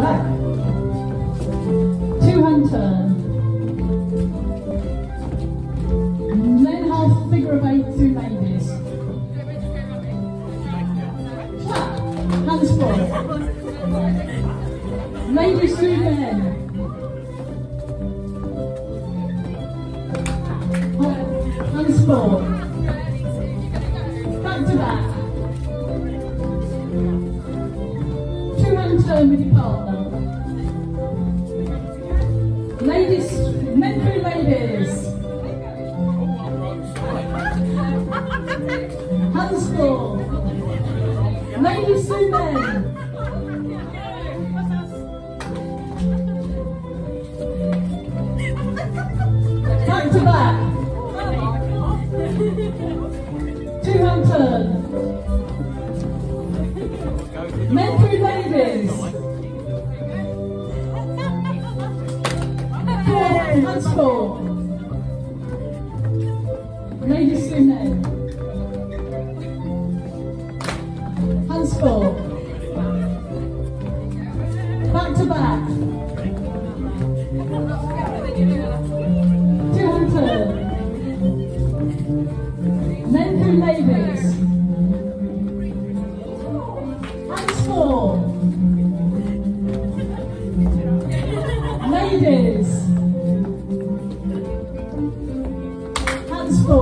back. Two hand turn. Then half figure of eight, two ladies. Clap. Hands forward. Ladies, two men. Hands forward. Back to back. Your partner. Ladies, men through ladies. Hands full. Ladies through men. Back to back. Two hand. Four hands full. Ladies through men. Hands full. Back to back. Two turn. Men through ladies. Hands full. Ladies.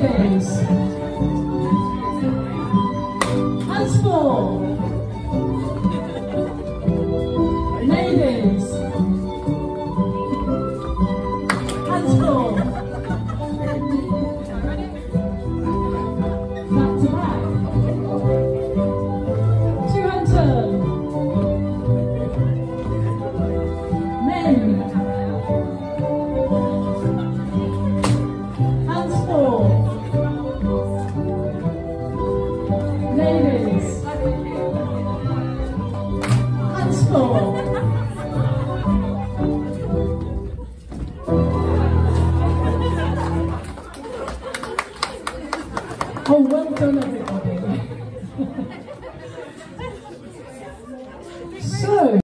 Through. Hands full. Well done, everybody.